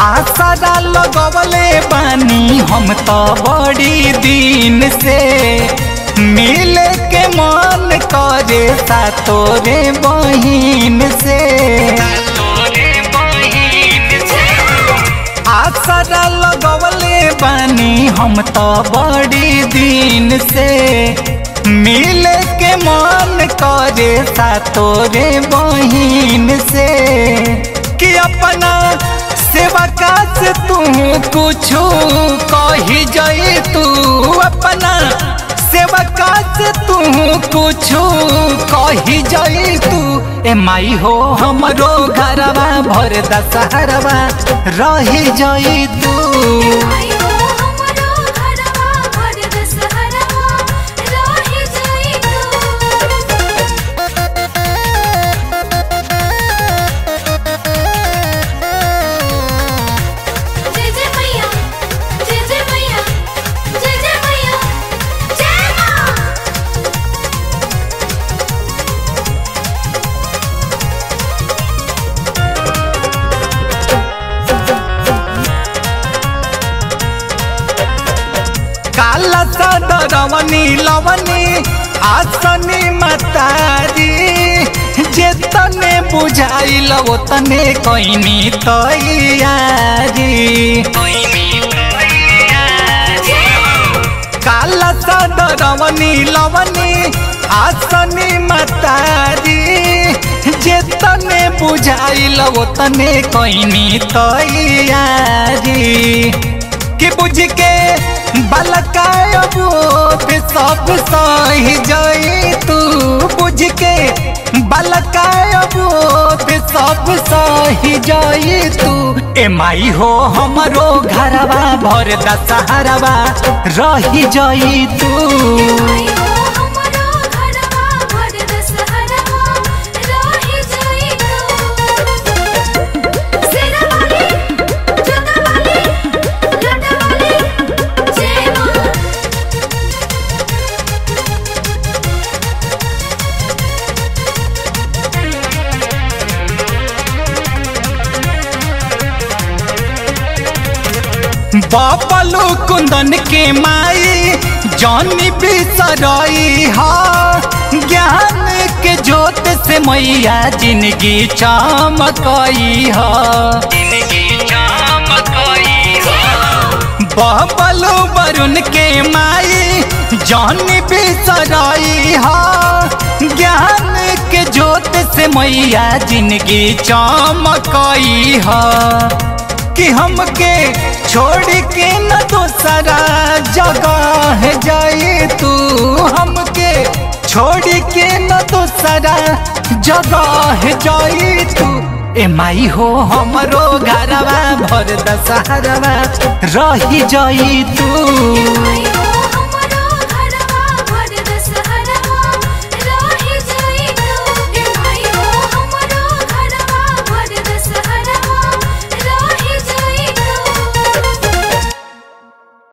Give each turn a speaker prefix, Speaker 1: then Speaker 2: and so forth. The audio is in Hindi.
Speaker 1: आसरा लगवले बानी, हम तो बड़ी दिन से। मिले के मन करे सा तोरे बहिन से। आसरा लगवले बानी, हम तो बड़ी दिन से। मिले के मन करे सा तोरे बहिन से। कि अपना कुछ जाए तू अपना सेवका से तू कुछ कही जाए तू। ए माई हो हमरो घरवा, भर दशहरवा, रही जाई तू। काला सदरवनी लवनी, आसनी मतारी जेतने बुझाइल, ओतने कैनी तैयारी काला सदरवनी लवनी, आसनी मतारी जेतने बुझाइल, ओतने कैनी तैयारी कि बुझ के बलकायबो सब सही जाई तू बुझ के बलका सब सही जाई तू। ए माई हो हमरो घरवा भर दशहरवा रही जाई तू। बापलू कुंदन के माई जानी बिसरई हा। ज्ञान के जोत से मैया ज़िंदगी चमकई हा। बापलू वरुण के माई जानी बिसरई हा। ज्ञान के जोत से मैया ज़िंदगी चमकई हा। कि हमके छोड़ के न दूसरा जगह जाई तू हमके। छोड़ के न दूसरा जगह जाई तू। ए माई हो, हमरो घरवा, भर दशहरवा रही जाई तू।